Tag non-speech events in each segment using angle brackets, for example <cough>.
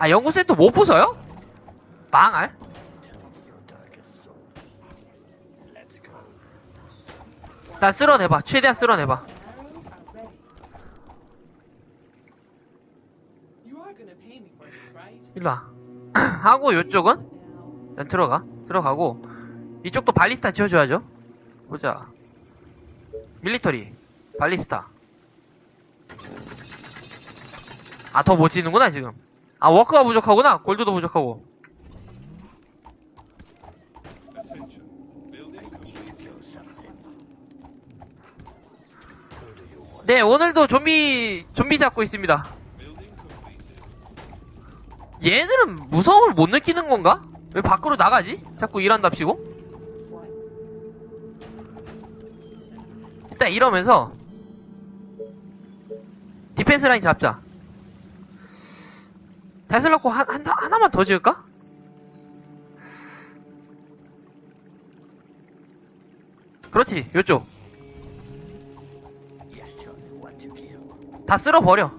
아 연구센터 못 부숴요? 망할? 나 쓸어내봐. 최대한 쓸어내봐? 일로와. <clears throat> 하고 요쪽은? 난 들어가. 들어가고. 이쪽도 발리스타 지어줘야죠. 보자. 밀리터리. 발리스타. 아 더 못 지는구나 지금 아 워크가 부족하구나 골드도 부족하고. 네 오늘도 좀비 좀비 잡고 있습니다. 얘들은 무서움을 못 느끼는 건가? 왜 밖으로 나가지? 자꾸 일한답시고? 일단 이러면서 디펜스 라인 잡자. 테슬라코 한, 한, 하나만 더 지을까? 그렇지, 요쪽. 다 쓸어버려.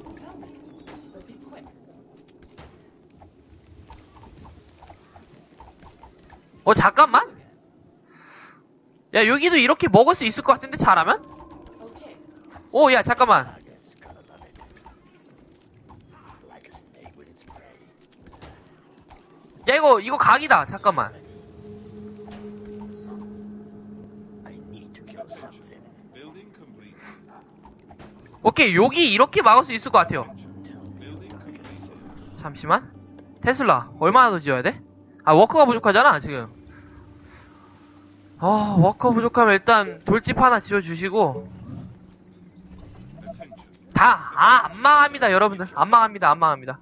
어, 잠깐만? 야, 여기도 이렇게 먹을 수 있을 것 같은데, 잘하면? 오, 야, 잠깐만. 야, 이거, 이거 각이다. 잠깐만. 오케이, 여기 이렇게 막을 수 있을 것 같아요. 잠시만. 테슬라, 얼마나 더 지어야 돼? 아, 워커가 부족하잖아, 지금. 아, 워커 부족하면 일단 돌집 하나 지어주시고. 다, 아, 안 망합니다, 여러분들. 안 망합니다, 안 망합니다.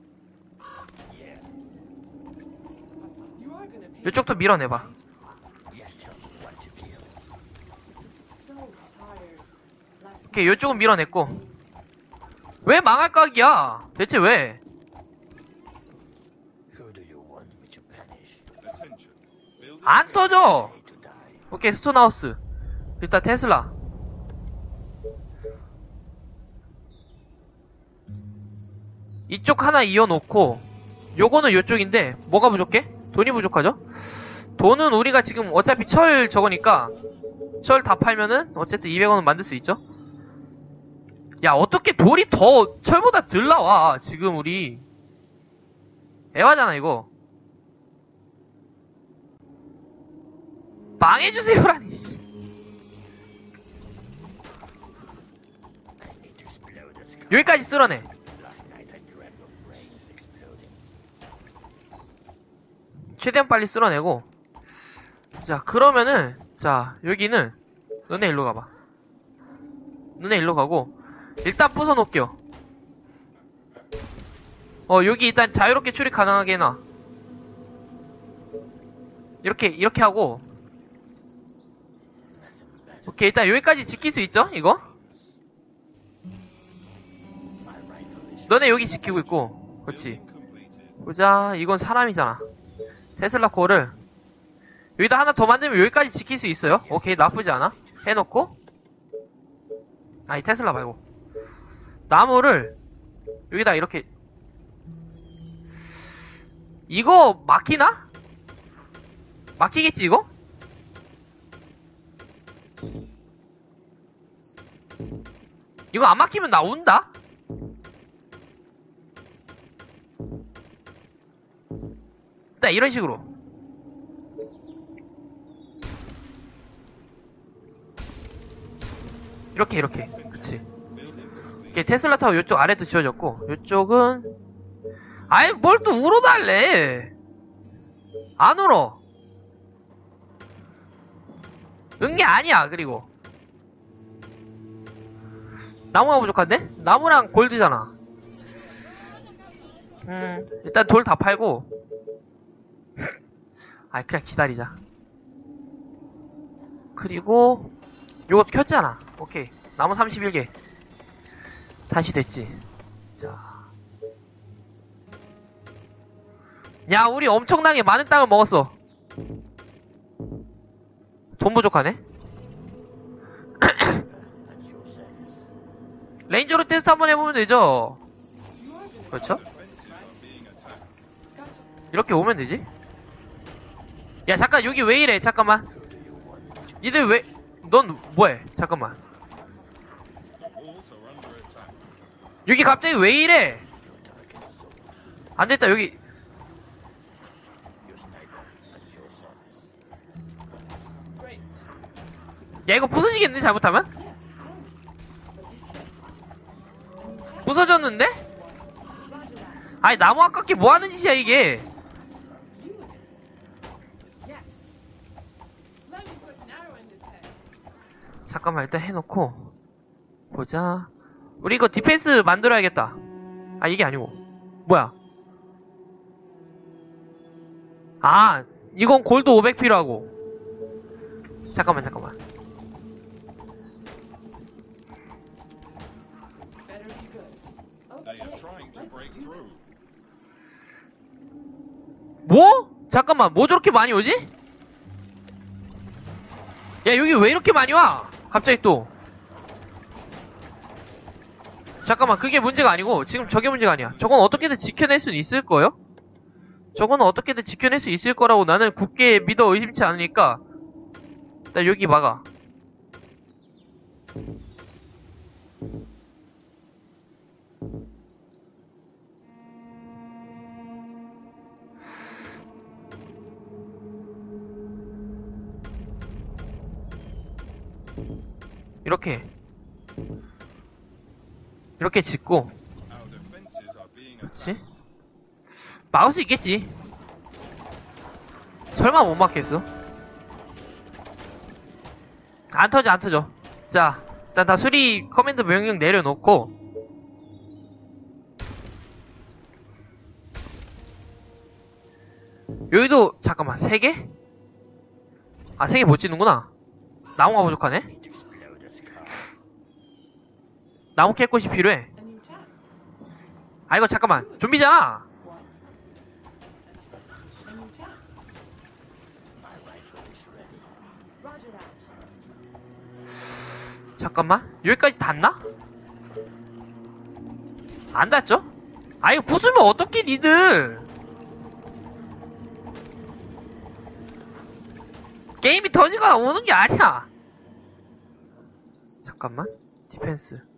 이쪽도 밀어내봐. 오케이, 이쪽은 밀어냈고. 왜 망할 각이야? 대체 왜? 안 터져! 오케이, 스톤하우스. 일단 테슬라. 이쪽 하나 이어놓고, 요거는 요쪽인데, 뭐가 부족해? 돈이 부족하죠? 돈은 우리가 지금 어차피 철 저거니까, 철 다 팔면은, 어쨌든 200원은 만들 수 있죠? 야, 어떻게 돌이 더, 철보다 덜 나와, 지금 우리. 에바잖아, 이거. 망해주세요라니, 씨. 여기까지 쓸어내. 최대한 빨리 쓸어내고. 자, 그러면은, 자, 여기는, 너네 일로 가봐. 너네 일로 가고, 일단 부숴놓을게요. 어, 여기 일단 자유롭게 출입 가능하게 해놔. 이렇게, 이렇게 하고, 오케이, 일단 여기까지 지킬 수 있죠? 이거? 너네 여기 지키고 있고, 그렇지. 보자, 이건 사람이잖아. 테슬라 코를 여기다 하나 더 만들면 여기까지 지킬 수 있어요. 오케이, 나쁘지 않아. 해놓고, 아니 테슬라 말고 나무를 여기다 이렇게 이거 막히나? 막히겠지 이거? 이거 안 막히면 나 운다? 일단 이런 식으로. 이렇게 이렇게. 그치. 이렇게 테슬라 타워 이쪽 아래도 지어졌고 이쪽은 아이 뭘또 울어 달래? 안 울어. 은게 아니야 그리고. 나무가 부족한데? 나무랑 골드잖아. 음 일단 돌 다 팔고 아 그냥 기다리자. 그리고 요거 켰잖아. 오케이. 나무 31개. 다시 됐지. 자. 야 우리 엄청나게 많은 땅을 먹었어. 돈 부족하네? <clears throat> 레인저로 테스트 한번 해보면 되죠? 그렇죠? 이렇게 오면 되지? 야 잠깐 여기 왜 이래 잠깐만 니들 왜 넌 뭐해 잠깐만. 여기 갑자기 왜 이래 안됐다 여기. 야 이거 부서지겠네 잘못하면? 부서졌는데? 아니 나무 아깝게 뭐하는 짓이야 이게 잠깐만 일단 해놓고 보자 우리 이거 디펜스 만들어야겠다 아 이게 아니고 뭐야 아 이건 골드 500 필요하고 잠깐만 잠깐만. 뭐? 잠깐만 뭐 저렇게 많이 오지? 야 여기 왜 이렇게 많이 와? 갑자기 또. 잠깐만 그게 문제가 아니고 지금 저게 문제가 아니야. 저건 어떻게든 지켜낼 수 있을 거예요? 저거는 어떻게든 지켜낼 수 있을 거라고 나는 굳게 믿어 의심치 않으니까. 나 여기 막아 이렇게 이렇게 짓고 attacked. 막을 수 있겠지 설마 못 막겠어? 안 터져 안 터져 자 일단 다 수리 커맨드 명령 내려놓고 여기도 잠깐만 3개? 아 3개 못 짓는구나 나무가 부족하네 나무 캐꽃이 필요해. 아 이거 잠깐만 좀비잖아. 잠깐만 여기까지 닿나? 안 닿죠? 아 이거 부수면 어떻게 니들 게임이 터지거나 오는 게 아니야 잠깐만 디펜스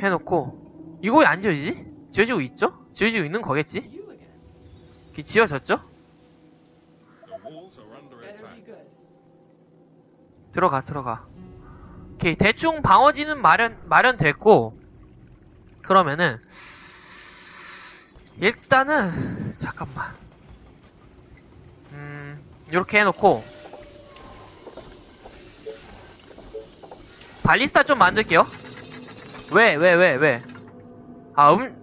해놓고 이거 왜 안 지어지지? 지어지고 있죠? 지어지고 있는 거겠지? Good. 들어가 들어가 오케이 대충 방어지는 마련 마련됐고 그러면은 일단은 잠깐만 음 이렇게 해놓고 발리스타 좀 만들게요 왜 왜 왜 왜 아 음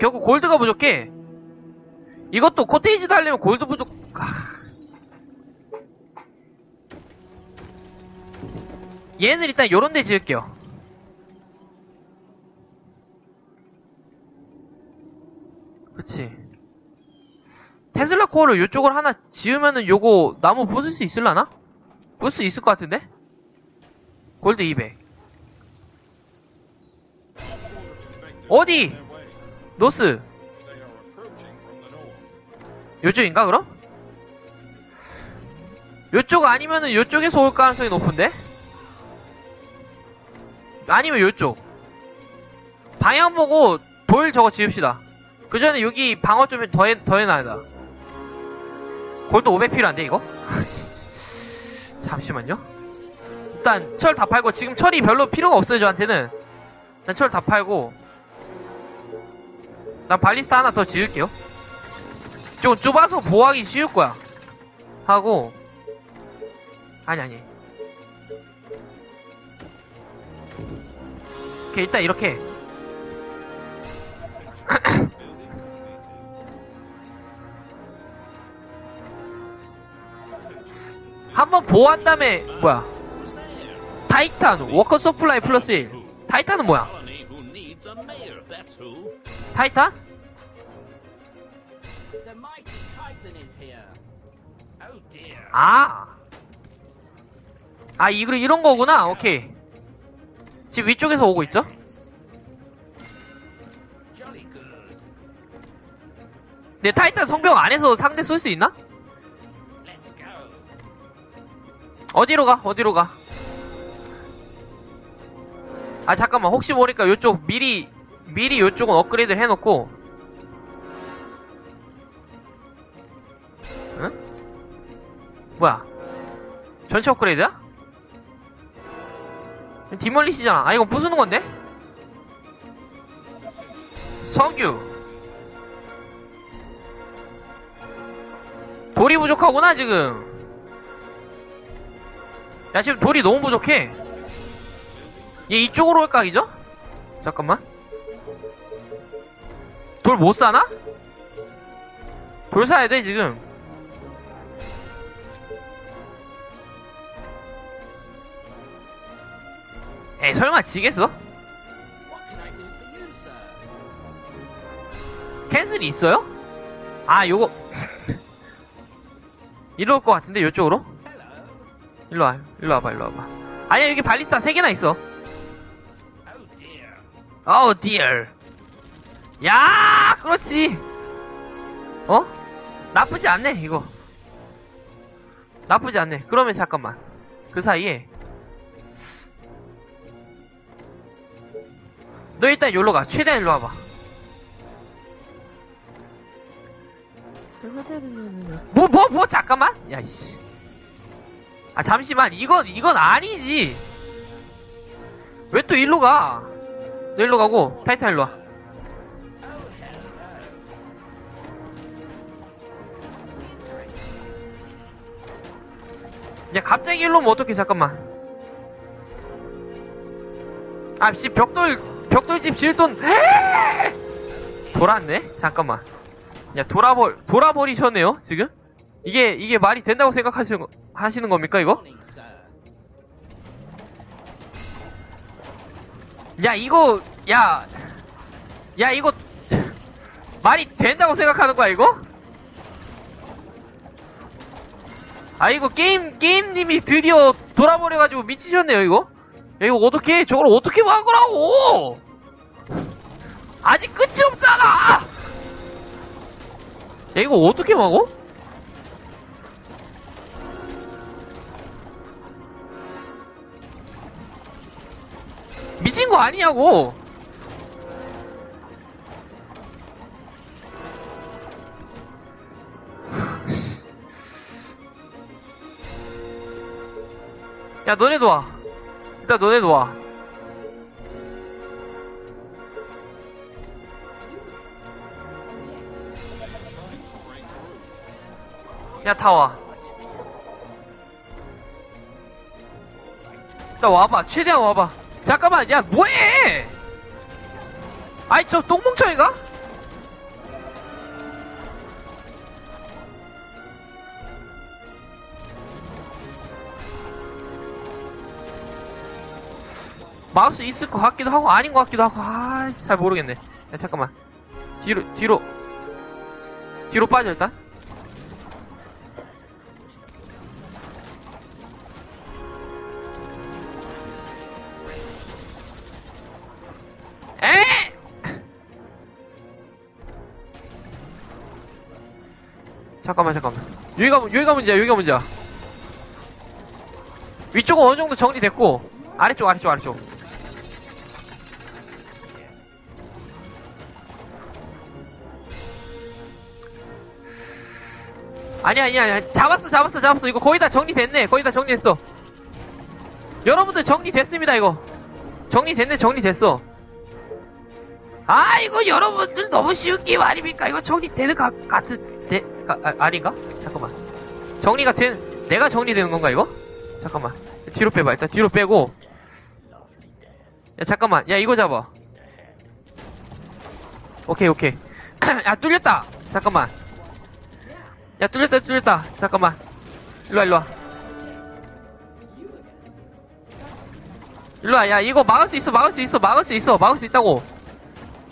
결국 골드가 부족해 이것도 코테이지도 하려면 골드 부족 아. 얘는 일단 요런 데 지을게요. 그치. 테슬라 코어를 요쪽을 하나 지으면은 요거 나무 부술 수 있을라나? 부술 수 있을 것 같은데? 골드 200. 어디? 노스. 요쪽인가 그럼? 요쪽 아니면은 요쪽에서 올 가능성이 높은데? 아니면 요쪽 방향 보고 돌 저거 지읍시다 그 전에 여기 방어 좀 더해, 더해놔야 골드 500 필요한데 이거? <laughs> 잠시만요 일단 철 다 팔고 지금 철이 별로 필요가 없어요 저한테는 일단 철 다 팔고 난 발리스타 하나 더 지을게요 좀 좁아서 보호하기 쉬울 거야. 하고 아니 아니. 오케이 일단 이렇게. <clears throat> 한번 보호한 다음에 뭐야? Titan worker supply plus 1. Titan은 뭐야? 타이탄? 아! 아, 이거 이런 거구나. 오케이. 지금 위쪽에서 오고 있죠? 내 타이탄 성벽 안에서 상대 쏠 수 있나? 어디로 가? 어디로 가? 아 잠깐만 혹시 모르니까 이쪽 미리 미리 요쪽은 업그레이드 해놓고 응? 뭐야 전체 업그레이드야? 디멀리시잖아 아 이거 부수는 건데? 석유 돌이 부족하구나 지금 야 지금 돌이 너무 부족해 얘 이쪽으로 올 각이죠? 잠깐만 돌 못 사나? 돌 사야 돼 지금 에이 설마 지겠어? 캔슬이 있어요? 아 요거 <laughs> 이리로 올 것 같은데 요쪽으로? 일로 와 일로 와봐 일로 와봐 아니야 여기 발리스타 3개나 있어 Oh. 어우 dear 야 그렇지. 어? 나쁘지 않네 이거. 나쁘지 않네. 그러면 잠깐만. 그 사이에. 너 일단 여기로 가. 최대한 일로 와봐. 뭐 뭐뭐 잠깐만. 야이씨. 아 잠시만. 이건 이건 아니지. 왜 또 일로 가? 너 일로 가고 타이탄 일로 와. 야 갑자기 일로 오면 어떡해 잠깐만. 아씨 벽돌 벽돌집 지을 돈 돌았네 잠깐만. 야 돌아버 돌아버리셨네요 지금? 이게 이게 말이 된다고 생각하시는 거, 하시는 겁니까 이거? 야 이거 야야 이거 말이 된다고 생각하는 거야 이거? 아 이거 게임 게임님이 드디어 돌아버려가지고 미치셨네요 이거? 야 이거 어떻게 저걸 어떻게 막으라고? 아직 끝이 없잖아. 야 이거 어떻게 막어? 미친 거 아니냐고. 야, 너네도 와. 일단 너네도 와. 야, 다 와. 일단 와봐. 최대한 와봐. 잠깐만, 야, 뭐해! 아이, 저 똥멍청이가? 마우스 있을 것 같기도 하고, 아닌 것 같기도 하고, 아, 잘 모르겠네. 야, 잠깐만. 뒤로, 뒤로. 뒤로 빠져, 일단. 에! 잠깐만 잠깐만 여기가 문- 여기가 문제야 여기가 문제야 위쪽은 어느 정도 정리됐고 아래쪽 아래쪽 아래쪽 아니야 아니야 아니야 잡았어 잡았어 잡았어. 이거 거의 다 정리됐네. 거의 다 정리했어. 여러분들 정리됐습니다 이거. 정리됐네 정리됐어. 아 이거 여러분들 너무 쉬운 게임 아닙니까? 이거 정리되는 가, 같은 데, 가, 아, 아닌가? 잠깐만. 정리가 된 내가 정리되는 건가 이거? 잠깐만. 뒤로 빼봐 일단 뒤로 빼고. 야 잠깐만. 야 이거 잡아. 오케이 오케이. 야 <clears throat> 뚫렸다. 잠깐만 야 뚫렸다 뚫렸다. 잠깐만. 일로와 일로와. 일로와 야 이거 막을 수 있어 막을 수 있어 막을 수 있어 막을 수 있다고.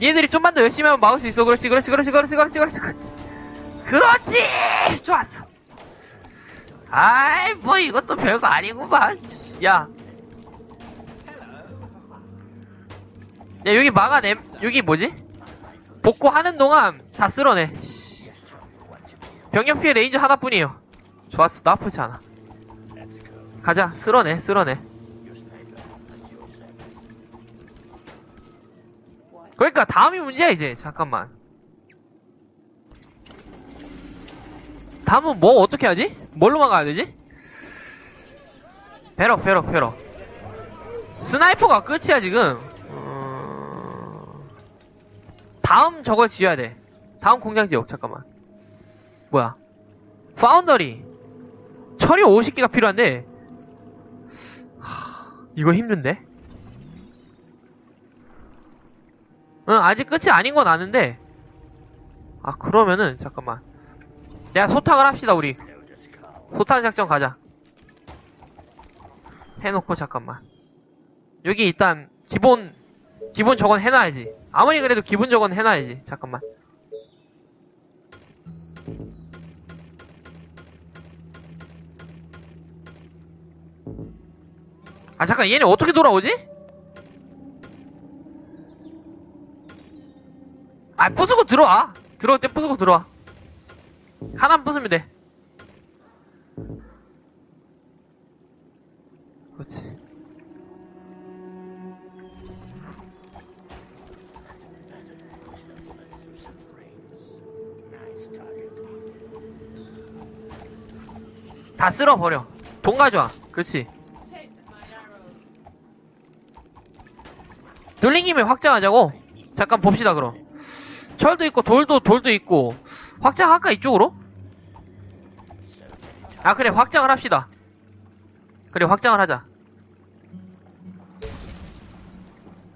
얘들이 좀만 더 열심히 하면 막을 수 있어. 그렇지 그렇지 그렇지 그렇지 그렇지 그렇지 그렇지. 그렇지! 좋았어. 아이 뭐 이것도 별거 아니구만. 야. 야, 여기 막아냄 여기 뭐지? 복구하는 동안 다 쓸어내. 씨. 병력 피해 레인저 하나뿐이에요. 좋았어, 나쁘지 않아. 가자, 쓸어내, 쓸어내. 그러니까 다음이 문제야 이제. 잠깐만. 다음은 뭐 어떻게 하지? 뭘로 막아야 되지? barrack, barrack, barrack. sniper가 끝이야 지금. 어... 다음 저걸 지어야 돼. 다음 공장 지역 잠깐만. 뭐야? 파운더리. 철이 50개가 필요한데. 하, 이거 힘든데? 응, 아직 끝이 아닌 건 아는데. 아, 그러면은, 잠깐만. 내가 소탕을 합시다, 우리. 소탕 작전 가자. 해놓고, 잠깐만. 여기 일단, 기본, 기본 저건 해놔야지. 아무리 그래도 기본 저건 해놔야지. 잠깐만. 아, 잠깐, 얘네 어떻게 돌아오지? 아, 부수고 들어와. 들어올 때 부수고 들어와. 하나만 부수면 돼. 그렇지. 다 쓸어버려. 돈 가져와. 그렇지. 김에 확장하자고. 잠깐 봅시다 그럼. 철도 있고 돌도 돌도 있고 확장할까 이쪽으로? 아 그래 확장을 합시다. 그래 확장을 하자.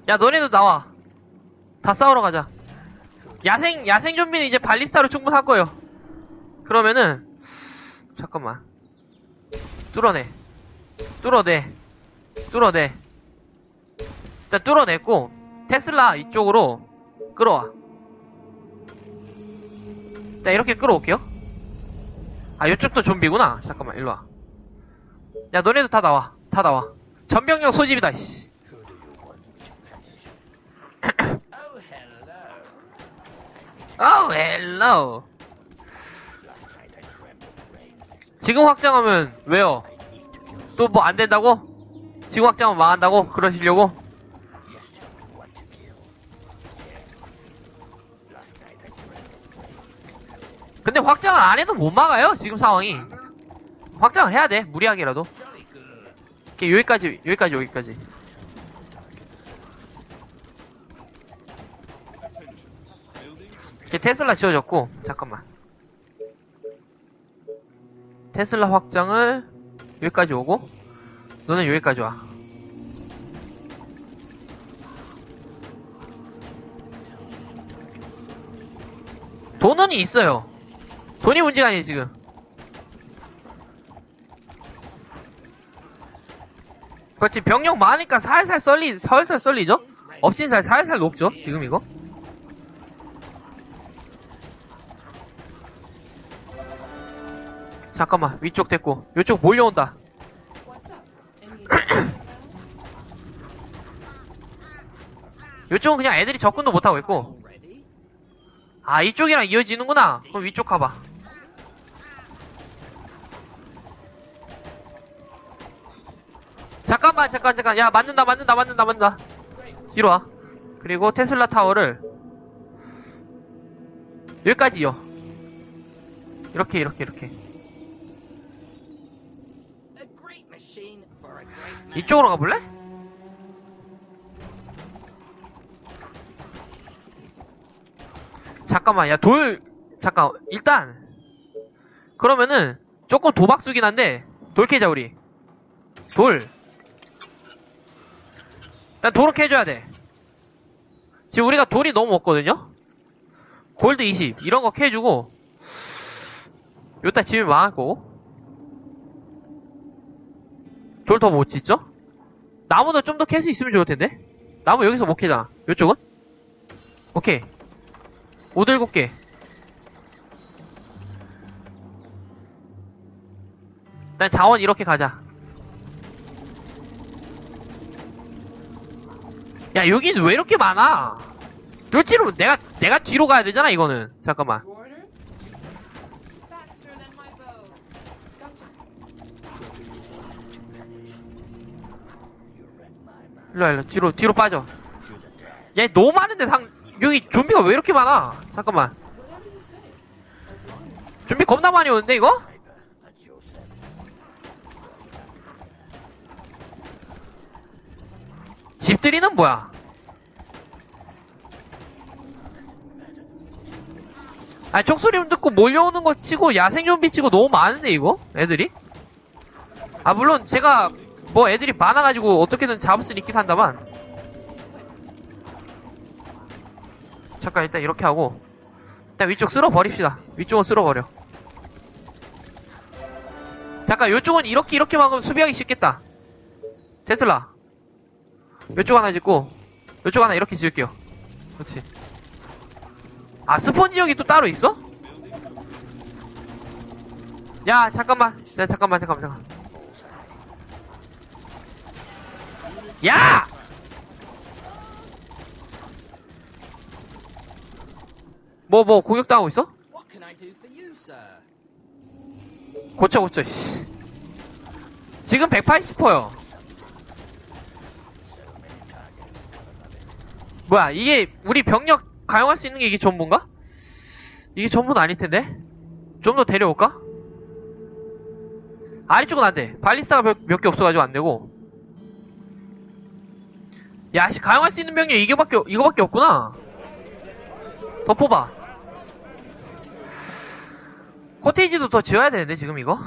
야 너네도 나와. 다 싸우러 가자. 야생 야생 좀비는 이제 발리스타로 충분할 거예요. 그러면은 잠깐만. 뚫어내. 뚫어내. 뚫어내. 일단 뚫어냈고 테슬라 이쪽으로 끌어와. 자 이렇게 끌어올게요. 아 이쪽도 좀비구나. 잠깐만 일로 와. 야 너네도 다 나와. 다 나와. 전병력 소집이다. 씨. <coughs> Oh, hello. 어 hello. 지금 확장하면 왜요? 또 뭐 안 된다고? 지금 확장하면 망한다고? 그러시려고? 근데 확장을 안 해도 못 막아요 지금 상황이. 확장을 해야 돼 무리하게라도. 이렇게 여기까지 여기까지 여기까지. 이렇게 테슬라 지어졌고 잠깐만. 테슬라 확장을 여기까지 오고 너는 여기까지 와. 돈은 있어요 돈이 문제가 아니에요 지금. 그렇지 병력 많으니까 살살 썰리 살살 썰리죠? 업진 살 살살 녹죠 지금 이거? 잠깐만 위쪽 됐고. 이쪽 몰려온다? <clears throat> 이쪽은 그냥 애들이 접근도 못하고 있고? 아 이쪽이랑 이어지는구나. 그럼 위쪽 가봐 잠깐만 잠깐 잠깐 야 맞는다 맞는다 맞는다 맞는다 뒤로 와 그리고 테슬라 타워를 여기까지 이어 이렇게 이렇게 이렇게. 이쪽으로 가볼래? 잠깐만, 야, 돌, 잠깐, 일단, 그러면은, 조금 도박수긴 한데, 돌 캐자, 우리. 돌. 일단 돌은 캐줘야 돼. 지금 우리가 돌이 너무 없거든요? 골드 20, 이런 거 캐주고, 요따 망할 거고. 돌 더 못 짓죠? 나무도 좀 더 캘 수 있으면 좋을 텐데? 나무 여기서 못 캐잖아. 요쪽은? 오케이. 5, 7개. 일단 자원 이렇게 가자. 야 여긴 왜 이렇게 많아? 쫄지로 내가 내가 뒤로 가야 되잖아 이거는. 잠깐만. 일로 일로 뒤로 뒤로 빠져. 얘 너무 많은데 상 여기 좀비가 왜 이렇게 많아? 잠깐만. 좀비 겁나 많이 오는데 이거? 집들이는 뭐야? 아 총소리 듣고 몰려오는 거 치고 야생 좀비 치고 너무 많은데 이거? 애들이? 아 물론 제가 뭐 애들이 많아가지고 어떻게든 잡을 수는 있긴 한다만 잠깐 일단 이렇게 하고 일단 위쪽 쓸어 버립시다 위쪽은 쓸어 버려 잠깐 요쪽은 이렇게 이렇게 막으면 수비하기 쉽겠다 테슬라 요쪽 하나 짓고 요쪽 하나 이렇게 지을게요 그렇지 아 스폰 지역이 또 따로 있어? 야 잠깐만 야 잠깐만 잠깐만 잠깐 야! 뭐 뭐 공격당하고 있어? 고쳐 고쳐 씨. 지금 180%요 뭐야 이게 우리 병력 가용할 수 있는 게 이게 전부인가? 이게 전부는 아닐 텐데? 좀 더 데려올까? 아래쪽은 안돼. 발리스타가 몇 개 없어가지고 안되고. 야씨 가용할 수 있는 병력 이거밖에 이거밖에 없구나. 더 뽑아. 코테이지도 더 지어야 되는데 지금 이거